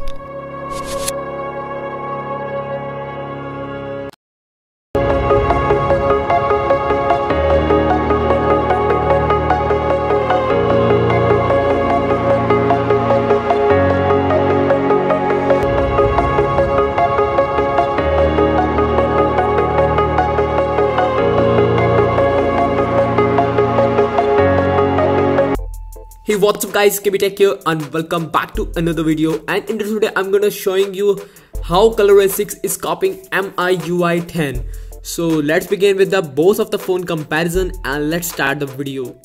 much. Hey what's up guys? KBTech here and welcome back to another video. And in this video I'm gonna showing you how ColorOS 6 is copying MIUI 10 so let's begin with the both of the phone comparison and let's start the video.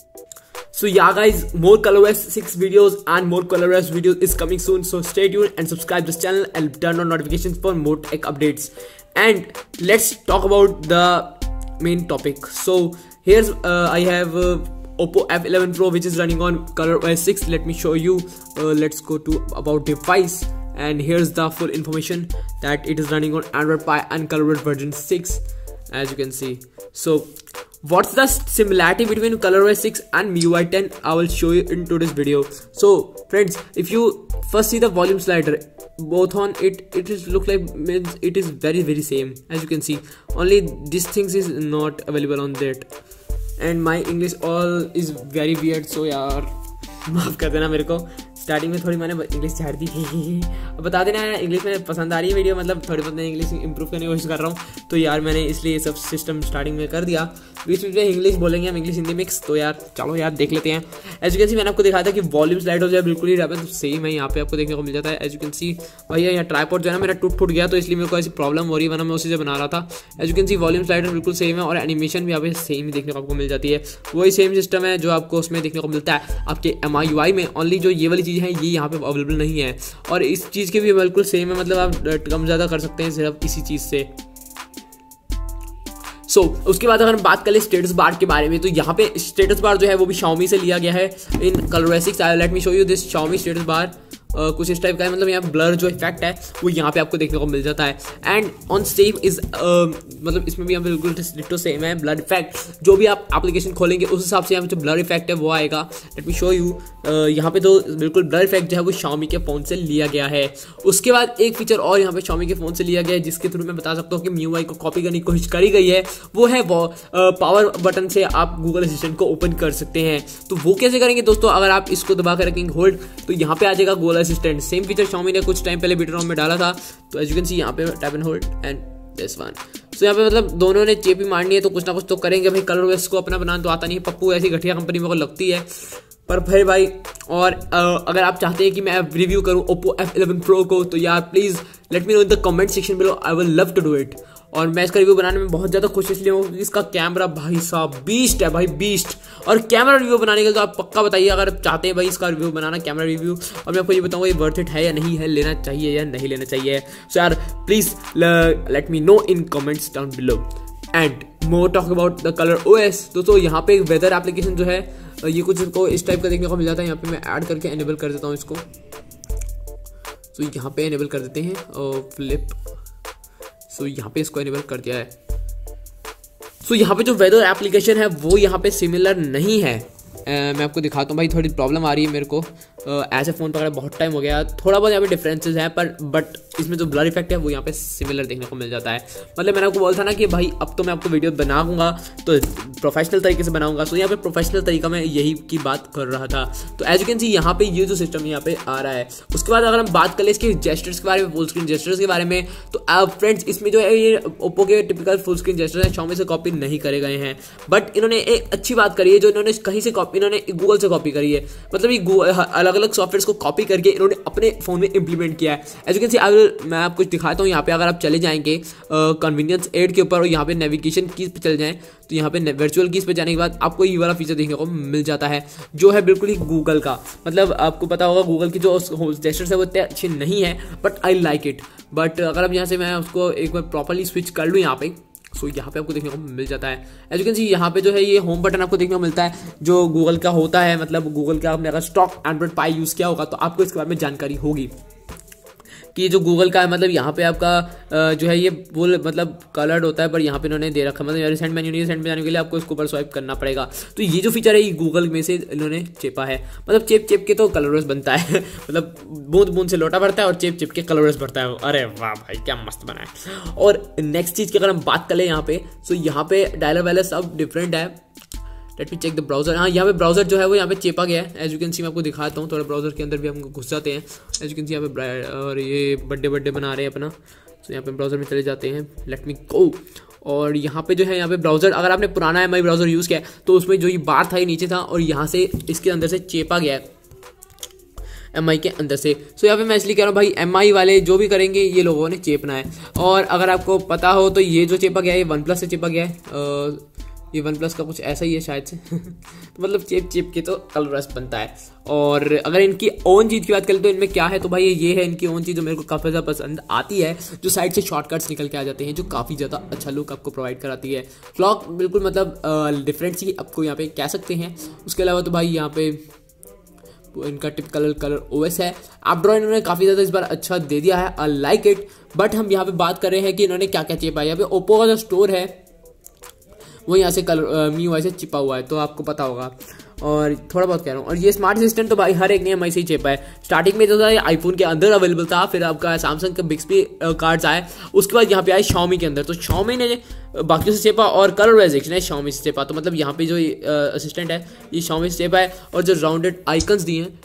So yeah guys more ColorOS 6 videos and more ColorOS videos is coming soon. So stay tuned and subscribe this channel and turn on notifications for more tech updates. And let's talk about the main topic. So here's uh, I have uh, Oppo F11 Pro which is running on ColorOS 6 let me show you. Uh, let's go to about device. And here's the full information that it is running on Android Pie and ColorOS version 6 as you can see. So what's the similarity between ColorOS 6 and MIUI 10 I will show you in today's video. So friends if you first see the volume slider both on it it is look like means it is very very same as you can see. Only these things is not available on that and my English all is very bad so यार, माफ़ कर देना मेरे को। Starting में थोड़ी मैंने English छाड़ दी थी। बता देना इंग्लिश में पसंद आ रही है वीडियो मतलब थोड़ी बहुत मैं इंग्लिश इंप्रूव करने की कोशिश कर रहा हूँ। तो यार, मैंने इसलिए ये सब सिस्टम स्टार्टिंग में कर दिया। बीच बीच में इंग्लिश बोलेंगे हम इंग्लिश हिंदी मिक्स तो यार, चलो यार, देख लेते हैं। एज यू कैन सी मैंने आपको दिखाया था कि वॉल्यूम स्लाइड हो जाए, बिल्कुल ही रहा तो सेम है, यहाँ पे आपको देखने को मिल जाता है। एज यू कैन सी भैया, यहाँ ट्राईपोर्ट जो है ना, मेरा टूट फूट गया तो इसलिए मेरे को ऐसी प्रॉब्लम हो रही है, वरना मैं उसी से बना रहा था। As you can see volume slider बिल्कुल सेम है, और एनिमेशन भी यहाँ पे सेम ही देखने को आपको मिल जाती है। वही सेम सिस्टम है जो आपको उसमें देखने को मिलता है आपके एमआईयूआई में। ओनली जो ये वाली चीज़ है, ये यहाँ पे अवेलेबल नहीं है। और इस चीज़ के भी बिल्कुल सेम है मतलब आप कम ज़्यादा कर सकते हैं सिर्फ़ इसी चीज़ से। सो so, उसके बाद अगर हम बात करें स्टेटस बार के बारे में तो यहाँ पे स्टेटस बार जो है वो भी शाओमी से लिया गया है। In कलरेसिक्स let me show you this Xiaomi status bar कुछ इस टाइप का है। मतलब यहाँ ब्लर जो इफ़ेक्ट है, वो यहाँ पे आपको देखने को मिल जाता है। एंड ऑन सेम इज़ मतलब इसमें भी यहाँ बिल्कुल डिटो सेम है ब्लर इफ़ेक्ट जो भी आप एप्लीकेशन खोलेंगे, उस हिसाब से यहाँ पे जो ब्लर इफ़ेक्ट है, वो आएगा। लेट मी शो यू यहाँ पे तो बिल्कुल ब्लर इफ़ेक्ट जो है, वो शामी के फ़ोन से लिया गया है। उसके बाद एक फीचर और यहाँ पे शामी के फ़ोन से लिया गया है, जिसके थ्रू मैं बता सकता हूँ कि म्यू को कॉपी करने की कोशिश करी गई है। वो है वो पावर बटन से आप गूगल असिस्टेंट को ओपन कर सकते हैं। तो वो कैसे करेंगे दोस्तों? अगर आप इसको दबा कर रखेंगे होल्ड तो यहाँ पे आ जाएगा Google Assistant same feature Xiaomi ने कुछ टाइम पहले बीटर में डाला था। तो एज यू कैन सी यहाँ पे tap and hold and this one so यहाँ पे मतलब दोनों ने चेपी मारनी है तो कुछ ना कुछ तो करेंगे। भाई कलर वेस्ट को अपना बनाना तो आता नहीं है। पप्पू ऐसी घटिया कंपनी मेरे को लगती है। पर फिर भाई, और अगर आप चाहते हैं कि मैं रिव्यू करूँ ओप्पो एफ़ इलेवन प्रो को तो यार please let me know in the comment section below I will love to do it और मैं इसका रिव्यू बनाने में बहुत ज़्यादा खुश इसलिए हूँ क्योंकि इसका कैमरा भाई साहब बीस्ट है, भाई बीस्ट और कैमरा रिव्यू बनाने के तो आप पक्का बताइए, अगर चाहते हैं भाई इसका रिव्यू बनाना कैमरा रिव्यू और मैं आपको ये बताऊँगा, ये वर्थ इट है या नहीं है, लेना चाहिए या नहीं लेना चाहिए। सो यार please let me know in comments down below and more talk about the Color O S दोस्तों, यहाँ पे वेदर एप्लीकेशन जो है, ये कुछ इनको इस टाइप का देखने को मिल जाता है। यहाँ पे मैं ऐड करके एनेबल कर देता हूँ इसको। तो यहाँ पे एनेबल कर देते हैं, और फ्लिप सो so, यहाँ पे इसको एनेबल कर दिया है। सो so, यहाँ पे जो वेदर एप्लीकेशन है वो यहाँ पे सिमिलर नहीं है। Uh, मैं आपको दिखाता हूँ भाई थोड़ी प्रॉब्लम आ रही है मेरे को। ऐसे फ़ोन पकड़ा बहुत टाइम हो गया। थोड़ा बहुत यहाँ पे डिफरेंसेस हैं, पर बट इसमें जो ब्लर इफ़ेक्ट है, वो यहाँ पे सिमिलर देखने को मिल जाता है। मतलब मैंने आपको बोला था ना कि भाई, अब तो मैं आपको वीडियो बनाऊँगा तो प्रोफेशनल तरीके से बनाऊँगा। तो यहाँ पे प्रोफेशनल तरीका मैं यही की बात कर रहा था। तो एज यू कैन सी यहाँ पे ये जो सिस्टम यहाँ पे आ रहा है, उसके बाद अगर हम बात करें इसके जेस्टर्स के बारे में फुल स्क्रीन जेस्टर्स के बारे में तो फ्रेंड्स इसमें जो है ये ओप्पो के टिपिकल फुल स्क्रीन जेस्टर्स है शॉमी से कॉपी नहीं करे गए हैं। बट इन्होंने एक अच्छी बात करी है, जो इन्होंने कहीं से कॉपी इन्होंने गूगल से कॉपी करी है। मतलब ये अलग अलग अलग सॉफ्टवेयर को कॉपी करके इन्होंने अपने फ़ोन में इंप्लीमेंट किया है। एज यू कैन सी अगर मैं आपको दिखाता हूँ, यहाँ पे अगर आप चले जाएँगे कन्वीनियंस एड के ऊपर और यहाँ पे नेविगेशन कीज पे चले जाएँ तो यहाँ पे वर्चुअल कीज पे जाने के बाद आपको ये वाला फीचर देखने को मिल जाता है, जो है बिल्कुल ही गूगल का। मतलब आपको पता होगा गूगल की जो जेस्टर्स है, वो इतने अच्छे नहीं है but I like it but अगर अब यहाँ से मैं उसको एक बार प्रॉपरली स्विच कर लूँ यहाँ पे सो यहाँ पे आपको देखने को मिल जाता है। एज यू कैन सी यहाँ पे जो है ये होम बटन आपको देखने को मिलता है, जो गूगल का होता है मतलब गूगल का आपने अगर स्टॉक एंड्रॉइड पाई यूज़ किया होगा तो आपको इसके बारे में जानकारी होगी। कि जो गूगल का है मतलब यहाँ पे आपका जो है ये वो मतलब कलर्ड होता है, पर यहाँ पे इन्होंने दे रखा मतलब रिसेंट मेन्यू रिसेंट में जाने के लिए आपको इसके ऊपर स्वाइप करना पड़ेगा। तो ये जो फीचर है, ये गूगल में से इन्होंने चेपा है। मतलब चेप चेप के तो कलरस बनता है। मतलब बूंद बूंद से लोटा भरता है और चेप चेप के कलरस भरता है। अरे वाह भाई, क्या मस्त बना है। और नेक्स्ट चीज़ की अगर हम बात करें यहाँ पे तो यहाँ पे डायलर वायलर सब डिफरेंट है। Let me check the browser हाँ यहाँ पे ब्राउज़र जो है वो यहाँ पे चेपा गया है. एज यू कैन सी मैं आपको दिखाता हूँ. थोड़ा ब्राउज़र के अंदर भी हम घुस जाते हैं. एज यू कैन सी यहाँ पे और ये बड्डे बड्डे बना रहे हैं अपना. तो यहाँ पे ब्राउज़र में चले जाते हैं. लेट मी गो और यहाँ पे जो है यहाँ पे ब्राउज़र अगर आपने पुराना एम आई ब्राउज़र यूज़ किया तो उसमें जो ये बार था ये नीचे था और यहाँ से इसके अंदर से चेपा गया है एम आई के अंदर से. सो so, यहाँ पे मैं इसलिए कह रहा हूँ भाई एम आई वाले जो भी करेंगे ये लोगों ने चेपना है. और अगर आपको पता हो तो ये जो चेपा गया है वन प्लस से चेपा गया है. ये वन प्लस का कुछ ऐसा ही है शायद से। तो मतलब चिप चिप के तो कलरस बनता है। और अगर इनकी ओन चीज़ की बात करें तो इनमें क्या है? तो भाई ये है इनकी ओन चीज़ जो मेरे को काफ़ी ज़्यादा पसंद आती है, जो साइड से शॉर्टकट्स निकल के आ जाते हैं, जो काफ़ी ज़्यादा अच्छा लुक आपको प्रोवाइड कराती है। क्लॉक बिल्कुल मतलब डिफरेंट सी आपको यहाँ पे कह सकते हैं। उसके अलावा तो भाई यहाँ पे इनका टिप कलर कलर ओएस है। आप ड्रॉ इन्होंने काफ़ी ज़्यादा इस बार अच्छा दे दिया है। आई लाइक इट बट हम यहाँ पे बात कर रहे हैं कि इन्होंने क्या क्या चाहिए पाया यहाँ पे ओप्पो का जो स्टोर है वो यहाँ से कलर मी वाई से चिपा हुआ है तो आपको पता होगा। और थोड़ा बहुत कह रहा हूँ, और ये स्मार्ट असिस्टेंट तो भाई हर एक ने एम से ही चेपा है। स्टार्टिंग में जो था आईफोन के अंदर अवेलेबल था, फिर आपका सैमसंग के बिक्सपी कार्ड्स आए। उसके बाद यहाँ पे आए शॉमी के अंदर। तो शॉमी ने बाकी से चेपा और कलर वाइजेक्शन है शॉमी से चेपा तो मतलब यहाँ पे जो असिस्टेंट है, ये शॉमी से चेपा है और जो राउंडेड आइकन्स दिए हैं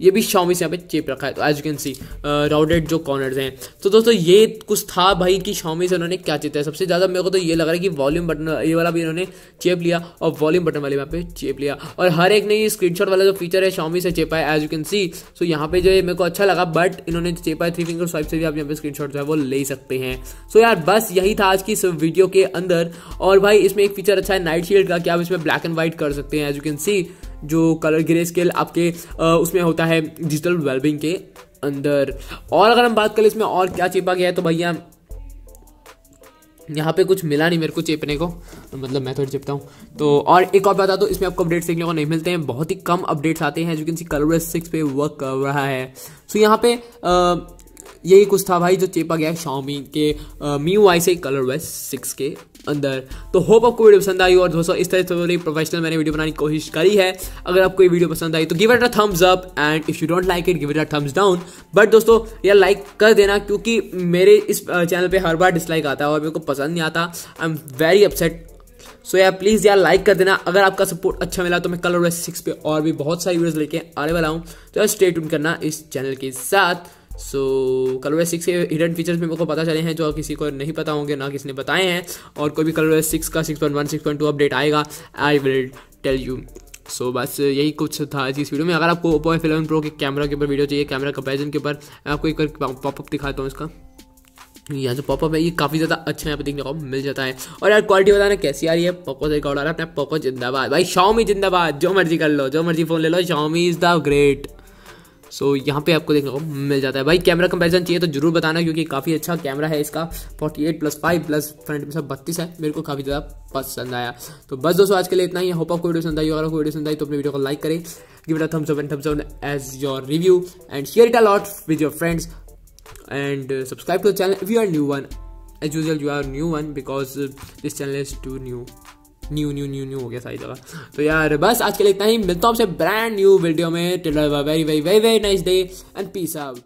ये भी शॉमी से यहाँ पे चिप रखा है। तो as you can see rounded जो कॉर्नर्स हैं। तो दोस्तों, ये कुछ था भाई कि शॉमी से उन्होंने क्या चिता है। सबसे ज़्यादा मेरे को तो ये लग रहा है कि वॉल्यूम बटन ये वाला भी इन्होंने चेप लिया और वॉल्यूम बटन वाले यहाँ पे चेप लिया। और हर एक ने ये स्क्रीनशॉट वाला जो फीचर है शॉमी से चेपा है as you can see so यहाँ पे जो है, मेरे को अच्छा लगा बट इन्होंने चेपा है थ्री फिंगर स्वाइप से भी आप यहाँ पे स्क्रीन जो है वो ले सकते हैं। सो यार, बस यही था आज की इस वीडियो के अंदर। और भाई, इसमें एक फीचर अच्छा है नाइट शील्ड का, कि आप इसमें ब्लैक एंड व्हाइट कर सकते हैं एज यू कैन सी जो कलर ग्रे स्केल आपके उसमें होता है डिजिटल वेलबिंग के अंदर। और अगर हम बात करें इसमें और क्या चेपा गया है तो भैया, यहाँ पे कुछ मिला नहीं मेरे को चेपने को मतलब मैं थोड़ी चिपता हूँ। तो और एक और बता दो इसमें आपको अपडेट्स देखने को नहीं मिलते हैं, बहुत ही कम अपडेट्स आते हैं जो कि कलर सिक्स पे वर्क कर रहा है। सो यहाँ पे यही कुछ था भाई जो चेपा गया है शाओमी के मी वाई से कलर वेस सिक्स के। अंदर। तो होप आपको वीडियो पसंद आई और दोस्तों, इस तरह से प्रोफेशनल मैंने वीडियो बनाने की कोशिश करी है। अगर आपको ये वीडियो पसंद आई तो give it a thumbs up and if you don't like it give it a thumbs down but दोस्तों, यार लाइक कर देना क्योंकि मेरे इस चैनल पर हर बार डिसलाइक आता है और मेरे को पसंद नहीं आता। I am very upset so यार प्लीज़ यार लाइक कर देना। अगर आपका सपोर्ट अच्छा मिला तो मैं कलर वेस्ट सिक्स पे और भी बहुत सारी वीडियोस लेके आने वाला हूँ। तो यार स्टे ट्यून करना इस चैनल के साथ। सो कलर सिक्स के हिडन फीचर्स मेरे को पता चले हैं जो किसी को नहीं पता होंगे ना किसी ने बताए हैं और कोई भी कलर सिक्स का six point one six point two update आएगा I will tell you so so, बस यही कुछ था इस वीडियो में। अगर आपको ओप्पो एफ़ इलेवन प्रो के कैमरा के ऊपर वीडियो चाहिए कैमरा कंपेरिजन के ऊपर आपको एक पॉपअप दिखाता हूँ इसका। यहाँ जो पॉपअप है ये काफ़ी ज़्यादा अच्छा यहाँ पे देखने को मिल जाता है। और यार क्वालिटी बताना कैसी आ रही है? पॉपो से रिकॉर्ड आ रहा है अपना पॉपो जिंदाबाद। भाई शाओमी जिंदाबाद जो मर्ज़ी कर लो जो मर्ज़ी फ़ोन ले लो Xiaomi is the great so so, यहाँ पे आपको देखने को मिल जाता है। भाई कैमरा कंपैरिजन चाहिए तो ज़रूर बताना क्योंकि काफ़ी अच्छा कैमरा है इसका। 48 प्लस फाइव प्लस फ्रंट में सब बत्तीस है। मेरे को काफ़ी ज़्यादा पसंद आया। तो बस दोस्तों आज के लिए इतना ही। होप आपको वीडियो पसंद आई और वीडियो पसंद आई तो अपने वीडियो को लाइक करें। Give it a thumbs up and thumbs up as your review and share it a lot with your friends and subscribe to the channel if you are new one as usual you are new one because this channel is too new new new new new हो गया सारी जगह। तो यार, बस आज के लिए इतना ही। मिलता हूँ आपसे ब्रांड न्यू वीडियो में। Tiller very very very very nice day and peace out